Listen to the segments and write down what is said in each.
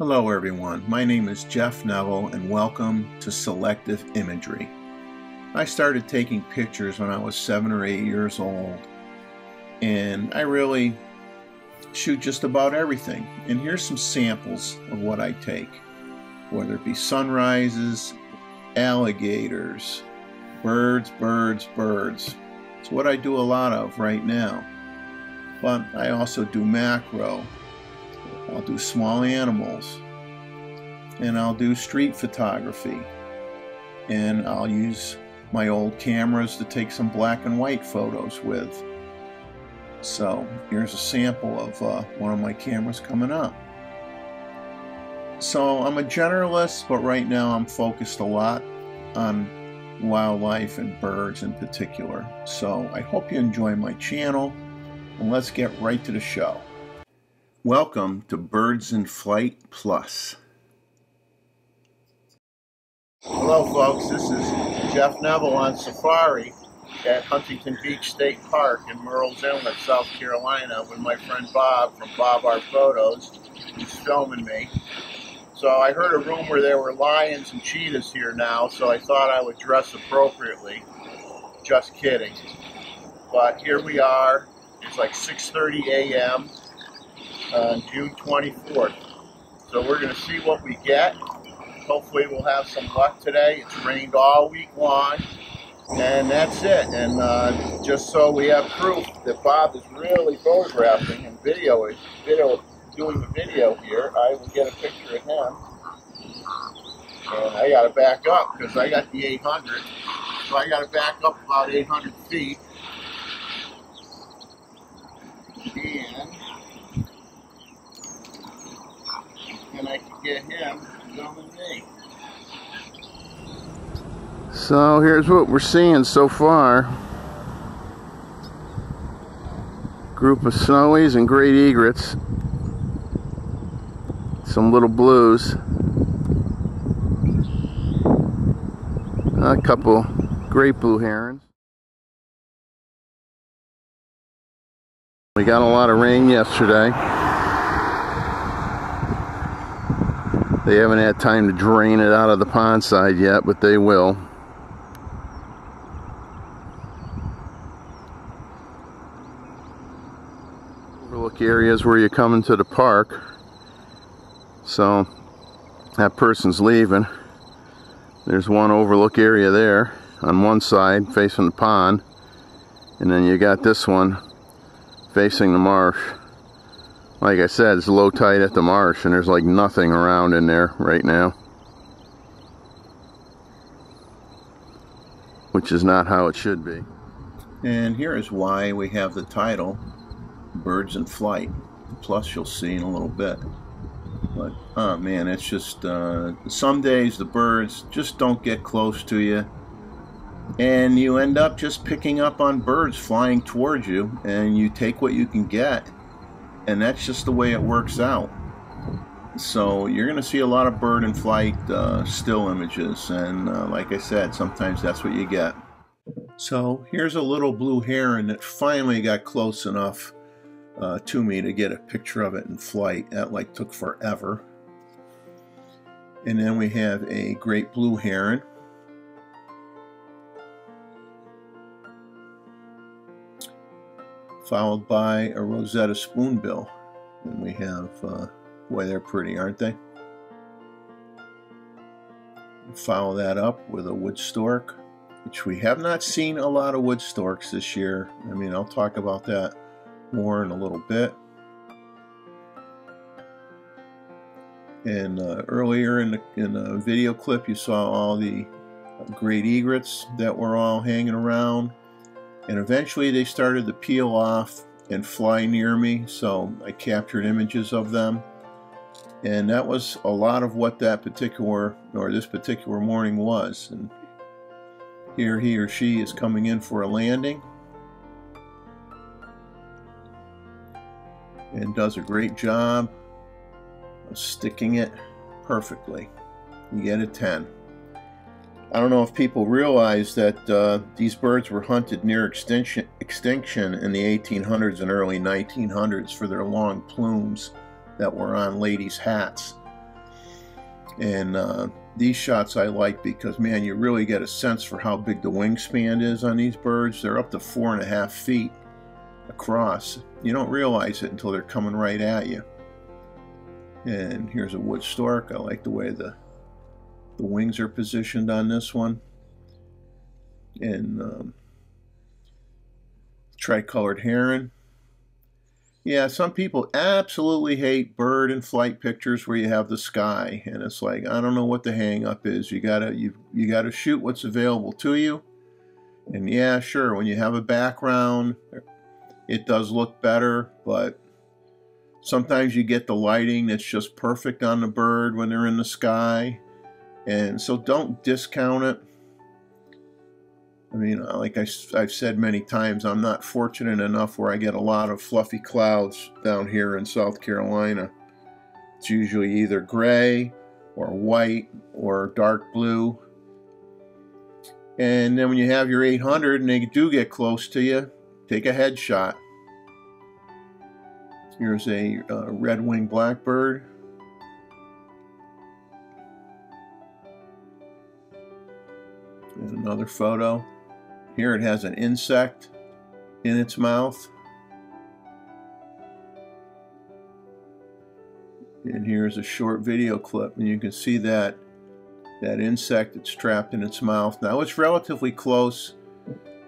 Hello everyone, my name is Jeff Neville and welcome to Selective Imagery. I started taking pictures when I was seven or eight years old and I really shoot just about everything. And here's some samples of what I take, whether it be sunrises, alligators, birds, birds, birds. It's what I do a lot of right now. But I also do macro, I'll do small animals, and I'll do street photography. And I'll use my old cameras to take some black and white photos with. So here's a sample of uh, one of my cameras coming up. So I'm a generalist, but right now I'm focused a lot on wildlife and birds in particular. So I hope you enjoy my channel, and let's get right to the show. Welcome to Birds in Flight Plus. Hello, folks. This is Jeff Neville on safari at Huntington Beach State Park in Murrells Inlet, South Carolina, with my friend Bob from Bob Art Photos, who's filming me. So I heard a rumor there were lions and cheetahs here now, so I thought I would dress appropriately. Just kidding. But here we are. It's like 6.30 a.m on June 24th. So we're going to see what we get. Hopefully we'll have some luck today. It's rained all week long. And that's it. And uh, just so we have proof that Bob is really photographing and video, video doing the video here, I will get a picture of him. And I got to back up because I got the 800. So I got to back up about 800 feet. And I can get him filming me. So here's what we're seeing so far. Group of snowies and great egrets. Some little blues. A couple great blue herons. We got a lot of rain yesterday. They haven't had time to drain it out of the pond side yet, but they will. Overlook areas where you're coming to the park. So that person's leaving. There's one overlook area there on one side facing the pond. And then you got this one facing the marsh like I said, it's low tide at the marsh and there's like nothing around in there right now. Which is not how it should be. And here is why we have the title, Birds in Flight. Plus you'll see in a little bit. But, oh man, it's just, uh, some days the birds just don't get close to you. And you end up just picking up on birds flying towards you. And you take what you can get and that's just the way it works out. So you're going to see a lot of bird in flight uh, still images, and uh, like I said, sometimes that's what you get. So here's a little blue heron that finally got close enough uh, to me to get a picture of it in flight. That like took forever. And then we have a great blue heron followed by a Roseate spoonbill. And we have, uh, boy, they're pretty, aren't they? Follow that up with a wood stork, which we have not seen a lot of wood storks this year. I mean, I'll talk about that more in a little bit. And uh, earlier in the, in the video clip, you saw all the great egrets that were all hanging around and eventually they started to peel off and fly near me, so I captured images of them. And that was a lot of what that particular, or this particular morning was. And here he or she is coming in for a landing. And does a great job of sticking it perfectly. You get a 10. I don't know if people realize that uh, these birds were hunted near extinction, in the 1800s and early 1900s for their long plumes that were on ladies' hats. And uh, these shots I like because, man, you really get a sense for how big the wingspan is on these birds. They're up to four and a half feet across. You don't realize it until they're coming right at you. And here's a wood stork. I like the way the the wings are positioned on this one. And um, tricolored heron. Yeah, some people absolutely hate bird and flight pictures where you have the sky, and it's like I don't know what the hang up is. You gotta you you gotta shoot what's available to you. And yeah, sure, when you have a background, it does look better, but sometimes you get the lighting that's just perfect on the bird when they're in the sky. And so don't discount it. I mean, uh, like I, have said many times, I'm not fortunate enough where I get a lot of fluffy clouds down here in South Carolina. It's usually either gray or white or dark blue. And then when you have your 800 and they do get close to you, take a headshot. Here's a uh, red-winged blackbird. Another photo. Here it has an insect in its mouth. And here's a short video clip, and you can see that that insect that's trapped in its mouth. Now it's relatively close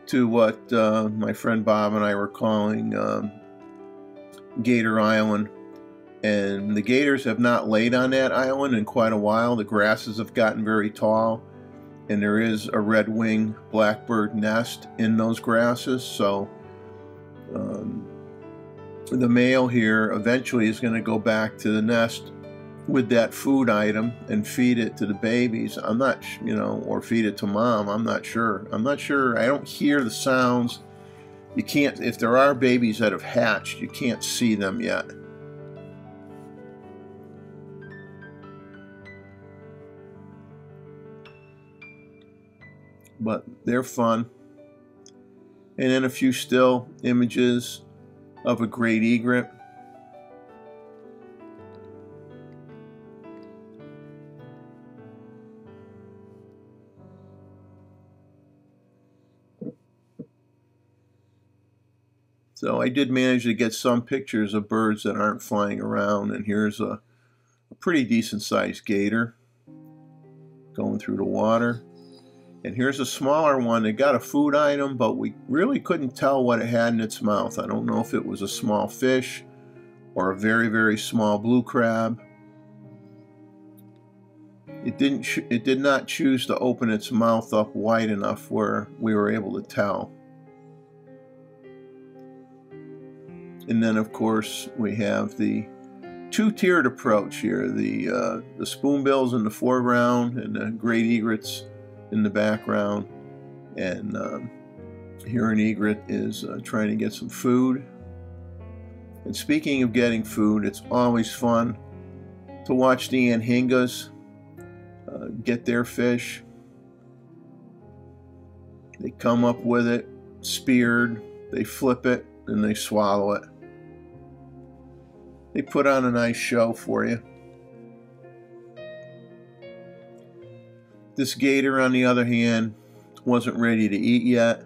to what uh, my friend Bob and I were calling um, Gator Island. And the gators have not laid on that island in quite a while. The grasses have gotten very tall and there is a red wing blackbird nest in those grasses. So um, the male here eventually is going to go back to the nest with that food item and feed it to the babies. I'm not, you know, or feed it to mom. I'm not sure. I'm not sure. I don't hear the sounds. You can't, if there are babies that have hatched, you can't see them yet. But they're fun. And then a few still images of a great egret. So I did manage to get some pictures of birds that aren't flying around, and here's a, pretty decent sized gator going through the water. And here's a smaller one. It got a food item, but we really couldn't tell what it had in its mouth. I don't know if it was a small fish or a very, very small blue crab. It didn't. it did not choose to open its mouth up wide enough where we were able to tell. And then, of course, we have the two-tiered approach here: the uh, the spoonbills in the foreground and the great egrets in the background. And um, here an egret is uh, trying to get some food. And speaking of getting food, it's always fun to watch the anhingas uh, get their fish. They come up with it speared, they flip it, and they swallow it. They put on a nice show for you. This gator, on the other hand, wasn't ready to eat yet.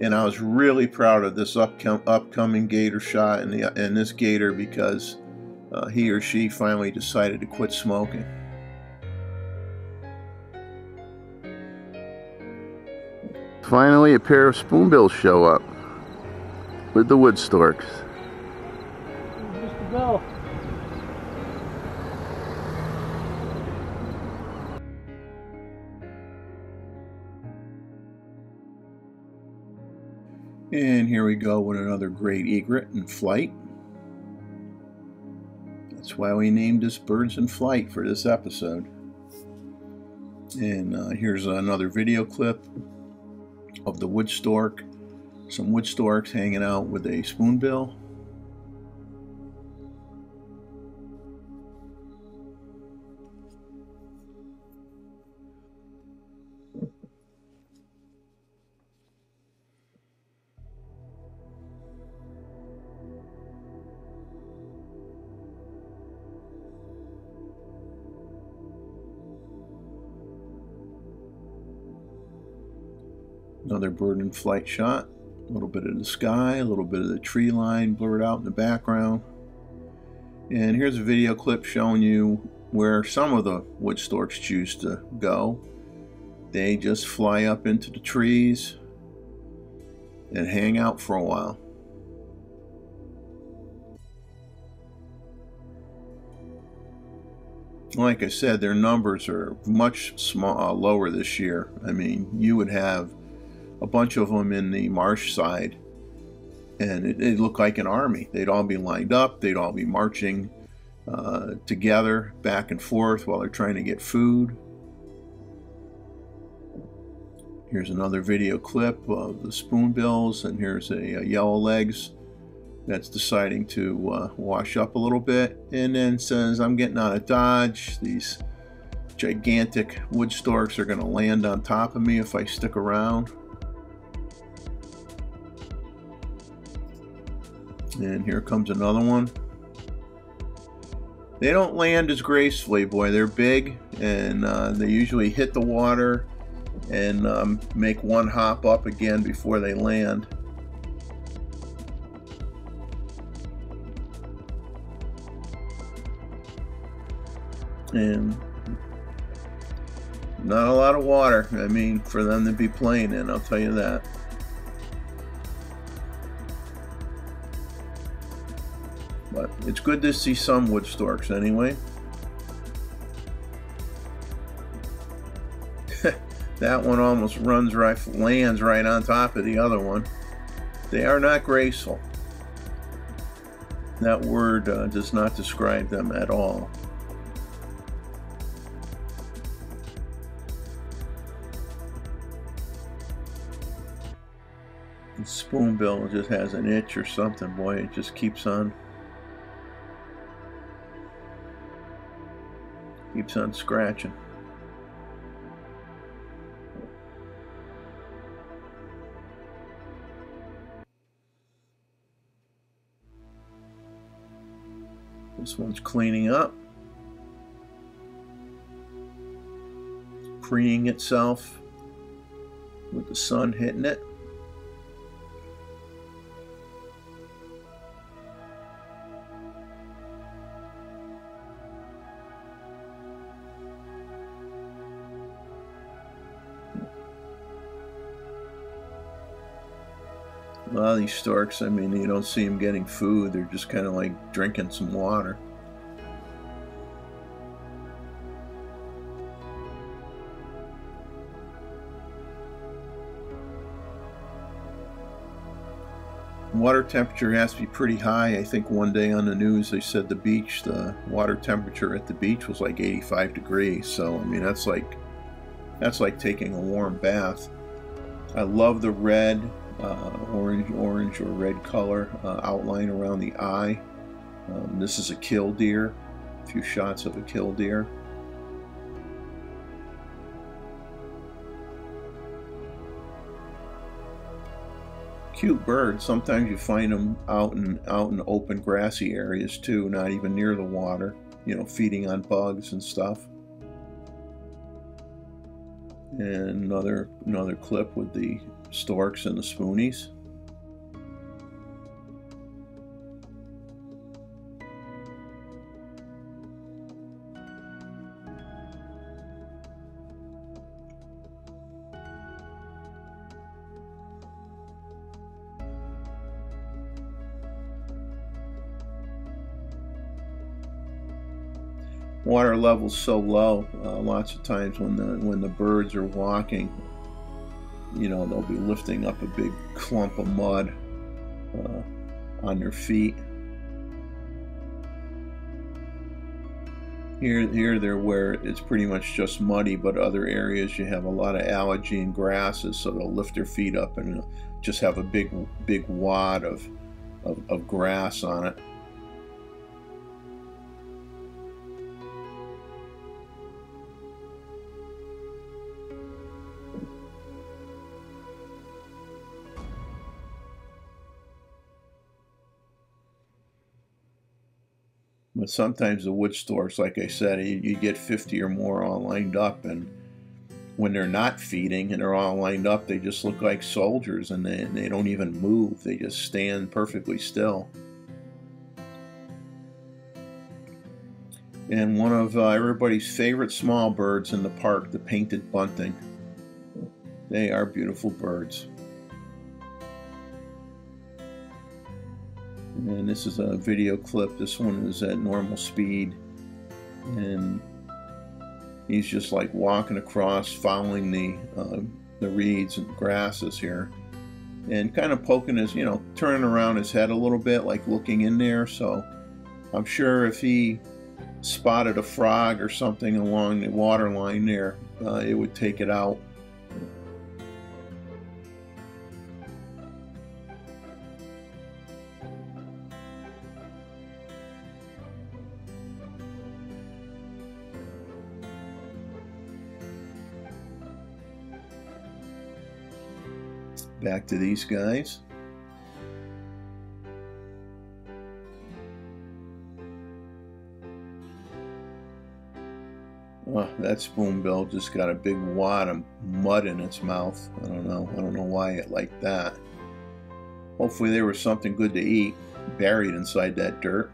And I was really proud of this upcom upcoming gator shot and, the, and this gator because uh, he or she finally decided to quit smoking. Finally, a pair of spoonbills show up with the wood storks. Mr. Bell. And here we go with another great egret in flight. That's why we named this Birds in Flight for this episode. And uh, here's another video clip of the wood stork. Some wood storks hanging out with a spoonbill. Bird in flight shot. A little bit of the sky, a little bit of the tree line blurred out in the background. And here's a video clip showing you where some of the wood storks choose to go. They just fly up into the trees and hang out for a while. Like I said, their numbers are much small, uh, lower this year. I mean, you would have a bunch of them in the marsh side, and it, it looked like an army. They'd all be lined up, they'd all be marching uh, together back and forth while they're trying to get food. Here's another video clip of the spoonbills, and here's a, a yellow legs that's deciding to uh, wash up a little bit, and then says, I'm getting out of Dodge. These gigantic wood storks are going to land on top of me if I stick around. And here comes another one. They don't land as gracefully, boy. They're big, and uh, they usually hit the water and um, make one hop up again before they land. And not a lot of water, I mean, for them to be playing in, I'll tell you that. It's good to see some wood storks anyway. that one almost runs right, lands right on top of the other one. They are not graceful. That word uh, does not describe them at all. spoonbill just has an itch or something, boy, it just keeps on Keeps on scratching. This one's cleaning up. Preening itself with the sun hitting it. These storks, I mean, you don't see them getting food. They're just kind of like drinking some water. Water temperature has to be pretty high. I think one day on the news they said the beach, the water temperature at the beach was like 85 degrees. So I mean that's like that's like taking a warm bath. I love the red uh, orange, orange or red color uh, outline around the eye. Um, this is a killdeer, a few shots of a killdeer. Cute bird. Sometimes you find them out in out in open grassy areas too, not even near the water. You know, feeding on bugs and stuff. And another another clip with the storks and the spoonies. water levels so low uh, lots of times when the when the birds are walking you know they'll be lifting up a big clump of mud uh, on their feet. Here here they're where it's pretty much just muddy but other areas you have a lot of algae and grasses so they'll lift their feet up and just have a big big wad of, of, of grass on it Sometimes the wood storks, like I said, you, you, get 50 or more all lined up, and when they're not feeding and they're all lined up, they just look like soldiers and they, they don't even move. They just stand perfectly still. And one of uh, everybody's favorite small birds in the park, the painted bunting. They are beautiful birds. And this is a video clip. This one is at normal speed. And he's just like walking across, following the uh, the reeds and grasses here, and kind of poking his, you know, turning around his head a little bit, like looking in there. So I'm sure if he spotted a frog or something along the water line there, uh, it would take it out. Back to these guys. Oh, that spoonbill just got a big wad of mud in its mouth. I don't know. I don't know why it like that. Hopefully there was something good to eat buried inside that dirt.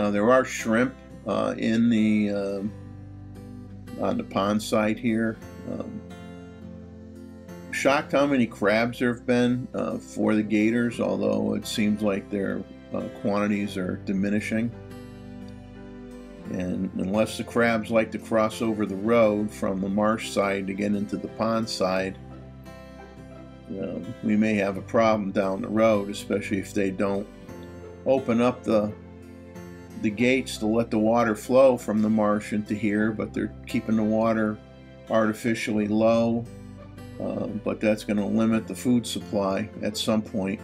Now there are shrimp uh, in the uh, on the pond side here. Um, shocked how many crabs there have been uh, for the gators, although it seems like their uh, quantities are diminishing. And unless the crabs like to cross over the road from the marsh side to get into the pond side, um, we may have a problem down the road, especially if they don't open up the the gates to let the water flow from the marsh into here, but they're keeping the water artificially low. Uh, but that's going to limit the food supply at some point.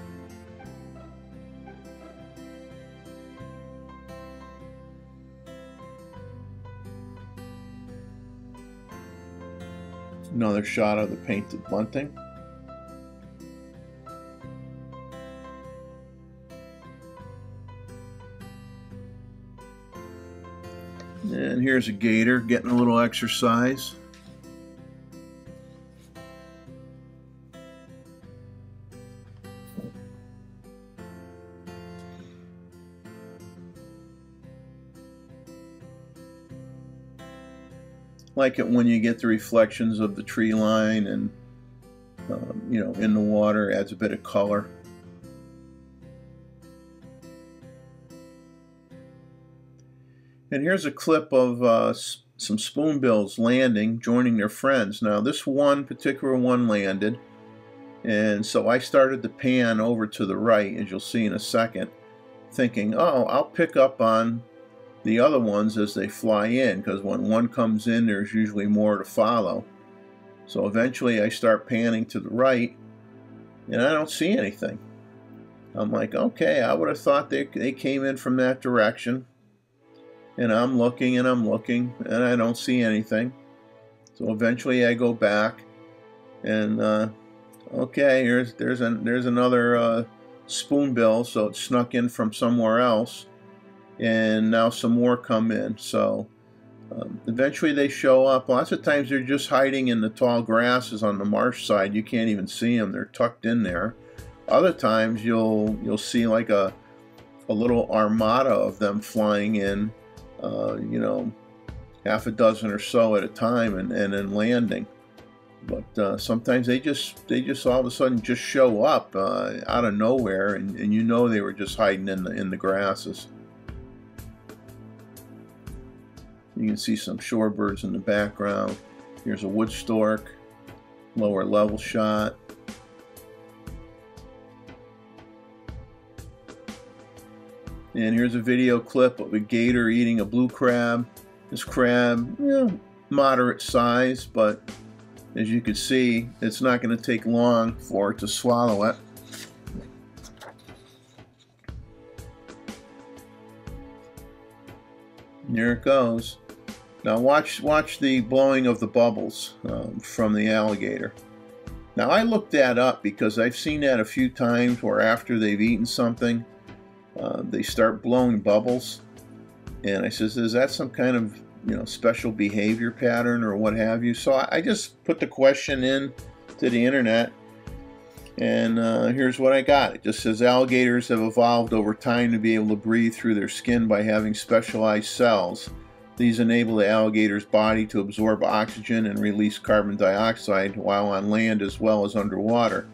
Another shot of the painted bunting. And here's a gator getting a little exercise. like it when you get the reflections of the tree line and um, you know in the water adds a bit of color and here's a clip of uh, some spoonbills landing joining their friends now this one particular one landed and so I started to pan over to the right as you'll see in a second thinking oh I'll pick up on the other ones as they fly in because when one comes in there's usually more to follow. So eventually I start panning to the right and I don't see anything. I'm like, okay, I would have thought they, they came in from that direction. And I'm looking and I'm looking and I don't see anything. So eventually I go back and uh, okay, here's there's an there's another uh, spoonbill, so it snuck in from somewhere else and now some more come in. So um, eventually they show up. Lots of times they're just hiding in the tall grasses on the marsh side. You can't even see them. They're tucked in there. Other times you'll you'll see like a a little armada of them flying in, uh, you know, half a dozen or so at a time, and, and then landing. But uh, sometimes they just they just all of a sudden just show up uh, out of nowhere, and, and you know they were just hiding in the in the grasses. You can see some shorebirds in the background. Here's a wood stork, lower level shot. And here's a video clip of a gator eating a blue crab. This crab, you know, moderate size, but as you can see, it's not going to take long for it to swallow it. There it goes. Now watch watch the blowing of the bubbles um, from the alligator. Now I looked that up because I've seen that a few times where after they've eaten something, uh, they start blowing bubbles. And I says, is that some kind of you know special behavior pattern or what have you? So I just put the question in to the internet, and uh, here's what I got. It just says alligators have evolved over time to be able to breathe through their skin by having specialized cells. These enable the alligator's body to absorb oxygen and release carbon dioxide while on land as well as underwater.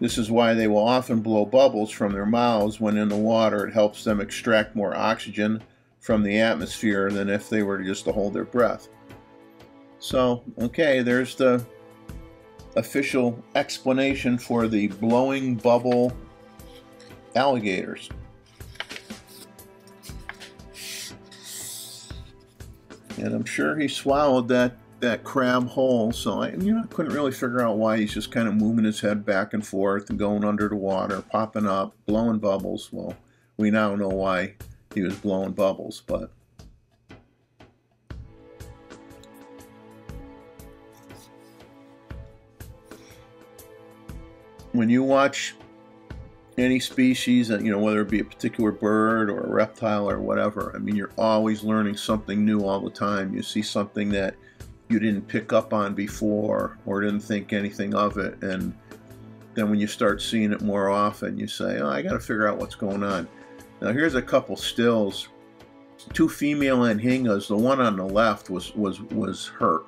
This is why they will often blow bubbles from their mouths when in the water. It helps them extract more oxygen from the atmosphere than if they were just to hold their breath. So, okay, there's the official explanation for the blowing bubble alligators. and I'm sure he swallowed that that crab whole. So I, you know, I couldn't really figure out why he's just kind of moving his head back and forth and going under the water, popping up, blowing bubbles. Well, we now know why he was blowing bubbles, but. When you watch any species, you know, whether it be a particular bird or a reptile or whatever. I mean, you're always learning something new all the time. You see something that you didn't pick up on before or didn't think anything of it. And then when you start seeing it more often, you say, oh, I got to figure out what's going on. Now, here's a couple stills. Two female anhingas. The one on the left was, was, was hurt.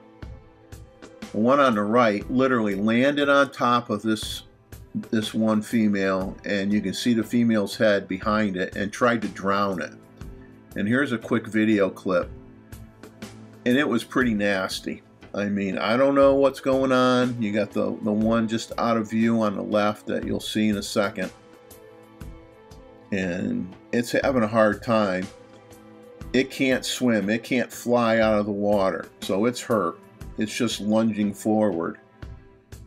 The one on the right literally landed on top of this this one female and you can see the female's head behind it and tried to drown it. And here's a quick video clip. And it was pretty nasty. I mean, I don't know what's going on. You got the, the one just out of view on the left that you'll see in a second. And it's having a hard time. It can't swim. It can't fly out of the water. So it's hurt. It's just lunging forward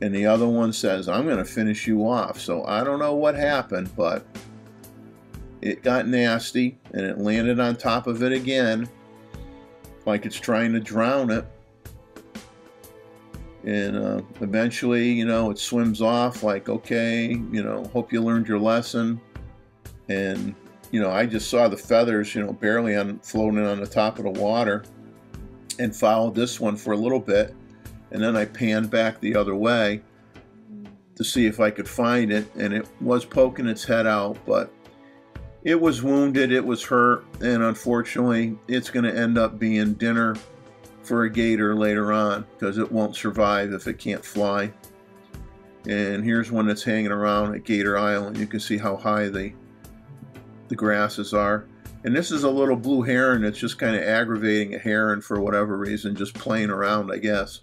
and the other one says, I'm going to finish you off. So I don't know what happened, but it got nasty and it landed on top of it again, like it's trying to drown it. And uh, eventually, you know, it swims off like, okay, you know, hope you learned your lesson. And, you know, I just saw the feathers, you know, barely on floating on the top of the water and followed this one for a little bit and then I panned back the other way to see if I could find it, and it was poking its head out, but it was wounded, it was hurt, and unfortunately, it's going to end up being dinner for a gator later on because it won't survive if it can't fly. And here's one that's hanging around at Gator Island. You can see how high the the grasses are. And this is a little blue heron that's just kind of aggravating a heron for whatever reason, just playing around, I guess.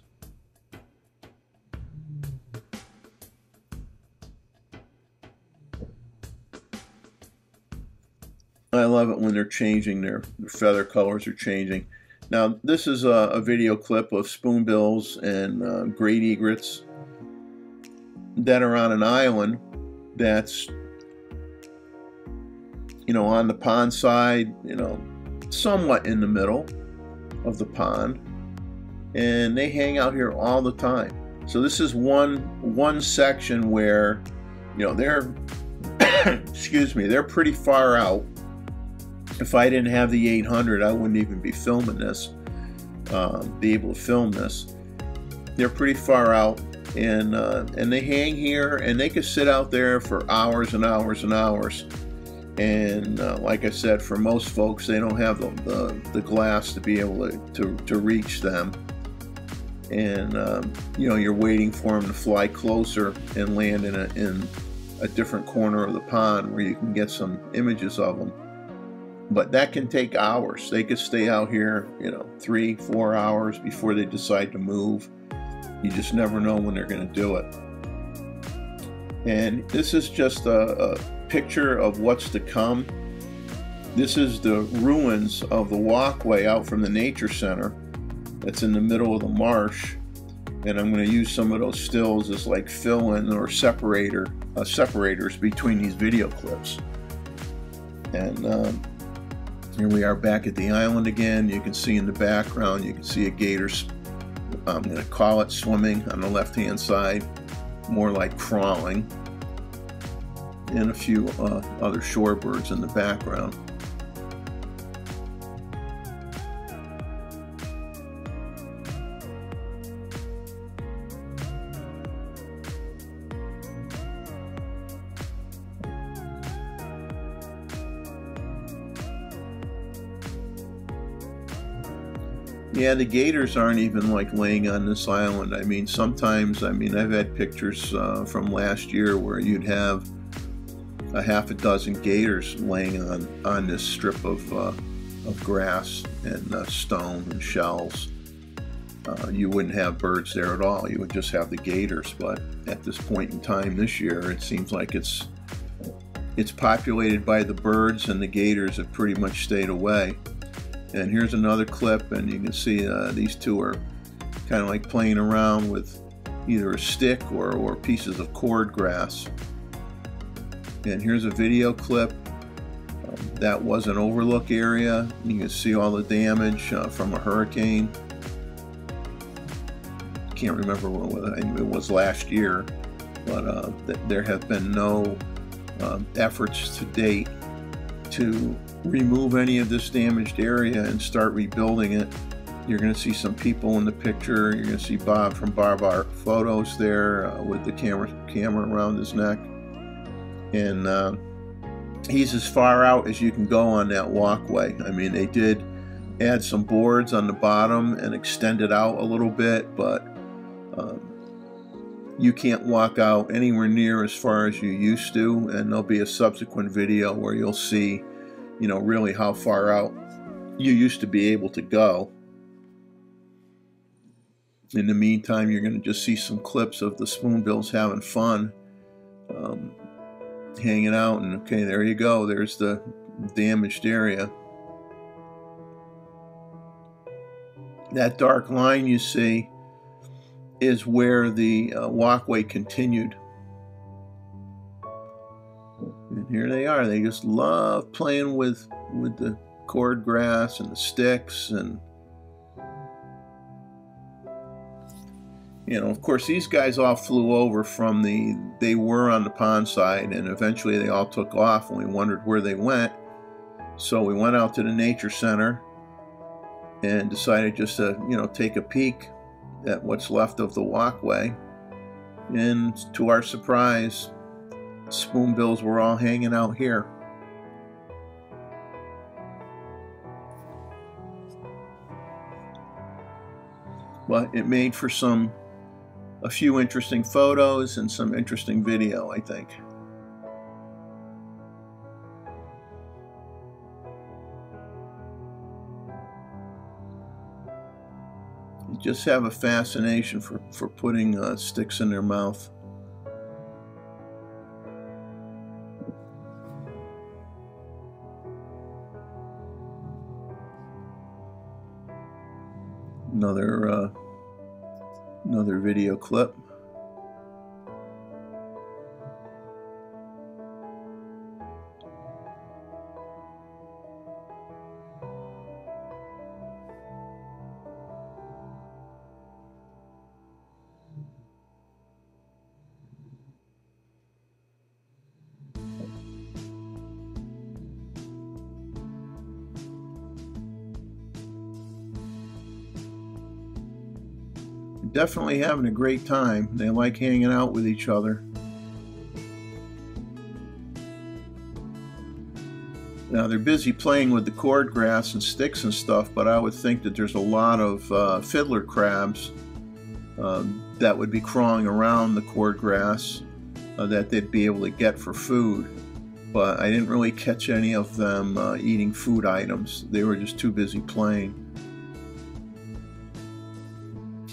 I love it when they're changing, their, feather colors are changing. Now, this is a, a video clip of spoonbills and uh, great egrets that are on an island that's, you know, on the pond side, you know, somewhat in the middle of the pond. And they hang out here all the time. So this is one one section where, you know, they're excuse me, they're pretty far out if I didn't have the 800, I wouldn't even be filming this, um, be able to film this. They're pretty far out, and uh, and they hang here, and they could sit out there for hours and hours and hours. And uh, like I said, for most folks, they don't have the, the, the glass to be able to, to, to reach them. And um, you know, you're waiting for them to fly closer and land in a in a different corner of the pond where you can get some images of them but that can take hours. They could stay out here, you know, three, four hours before they decide to move. You just never know when they're going to do it. And this is just a, a picture of what's to come. This is the ruins of the walkway out from the nature center that's in the middle of the marsh. And I'm going to use some of those stills as like fill-in or separator uh, separators between these video clips. And um, here we are back at the island again. You can see in the background, you can see a gator, I'm going to call it swimming on the left hand side. more like crawling, and a few uh, other shorebirds in the background. Yeah, the gators aren't even like laying on this island. I mean, sometimes, I mean, I've had pictures uh, from last year where you'd have a half a dozen gators laying on, on this strip of, uh, of grass and uh, stone and shells. Uh, you wouldn't have birds there at all. You would just have the gators. But at this point in time this year, it seems like it's it's populated by the birds and the gators have pretty much stayed away. And here's another clip, and you can see uh, these two are kind of like playing around with either a stick or, or pieces of cord grass. And here's a video clip. Um, that was an overlook area. You can see all the damage uh, from a hurricane. Can't remember what it was last year, but uh, th there have been no um, efforts to date to remove any of this damaged area and start rebuilding it. You're going to see some people in the picture. You're going to see Bob from Bob Art Photos there uh, with the camera camera around his neck, and uh, he's as far out as you can go on that walkway. I mean, they did add some boards on the bottom and extend it out a little bit, but um, you can't walk out anywhere near as far as you used to, and there'll be a subsequent video where you'll see you know, really how far out you used to be able to go. In the meantime, you're going to just see some clips of the spoonbills having fun, um, hanging out, and okay, there you go. There's the damaged area. That dark line you see is where the uh, walkway continued. And here they are. They just love playing with with the cord grass and the sticks and you know, of course, these guys all flew over from the, they were on the pond side, and eventually they all took off, and we wondered where they went. So we went out to the nature center and decided just to, you know, take a peek at what's left of the walkway. And to our surprise, spoonbills were all hanging out here. But it made for some, a few interesting photos and some interesting video, I think. just have a fascination for, for putting uh, sticks in their mouth. Another uh, another video clip. Definitely having a great time. They like hanging out with each other. Now they're busy playing with the cord grass and sticks and stuff, but I would think that there's a lot of uh, fiddler crabs um, that would be crawling around the cord grass uh, that they'd be able to get for food. But I didn't really catch any of them uh, eating food items. They were just too busy playing.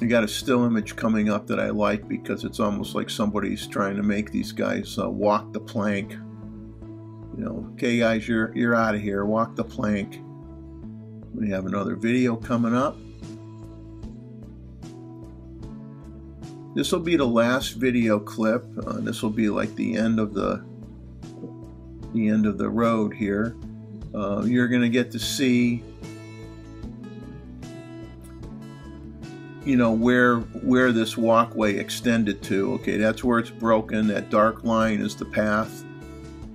I got a still image coming up that I like because it's almost like somebody's trying to make these guys uh, walk the plank. You know, okay, guys, you're you're out of here. Walk the plank. We have another video coming up. This will be the last video clip. Uh, this will be like the end of the the end of the road here. Uh, you're going to get to see you know where where this walkway extended to. Okay, that's where it's broken. That dark line is the path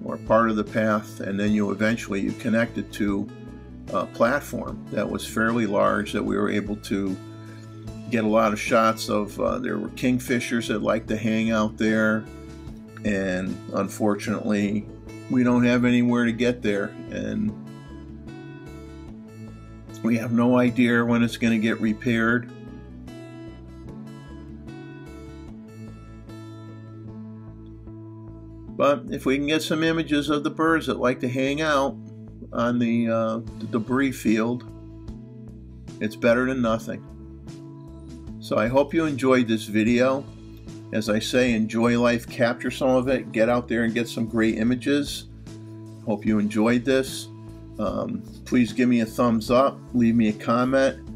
or part of the path, and then you eventually you connect it to a platform that was fairly large that we were able to get a lot of shots of. Uh, there were kingfishers that like to hang out there, and unfortunately, we don't have anywhere to get there, and we have no idea when it's going to get repaired. But if we can get some images of the birds that like to hang out on the, uh, the debris field, it's better than nothing. So I hope you enjoyed this video. As I say, enjoy life, capture some of it, get out there and get some great images. Hope you enjoyed this. Um, please give me a thumbs up, leave me a comment.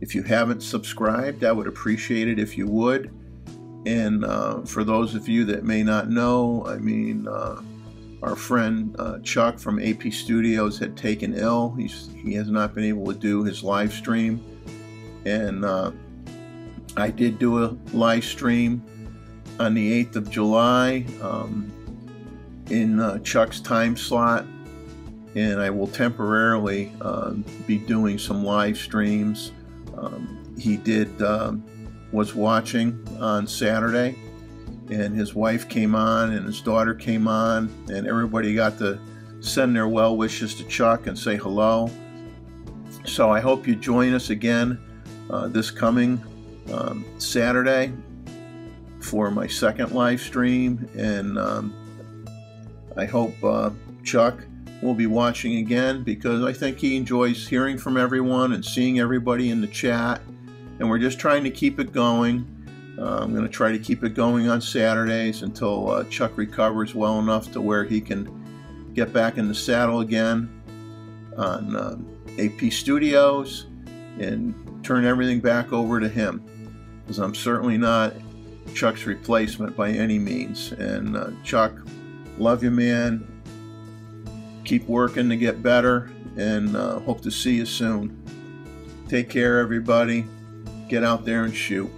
If you haven't subscribed, I would appreciate it if you would. And uh, for those of you that may not know, I mean, uh, our friend uh, Chuck from AP Studios had taken ill. He's, he has not been able to do his live stream. And uh, I did do a live stream on the 8th of July um, in uh, Chuck's time slot. And I will temporarily um, be doing some live streams. Um, he did um, was watching on Saturday, and his wife came on, and his daughter came on, and everybody got to send their well wishes to Chuck and say hello. So I hope you join us again uh, this coming um, Saturday for my second live stream, and um, I hope uh, Chuck will be watching again because I think he enjoys hearing from everyone and seeing everybody in the chat and we're just trying to keep it going. Uh, I'm going to try to keep it going on Saturdays until uh, Chuck recovers well enough to where he can get back in the saddle again on uh, AP Studios and turn everything back over to him. Because I'm certainly not Chuck's replacement by any means. And uh, Chuck, love you, man. Keep working to get better and uh, hope to see you soon. Take care, everybody get out there and shoot.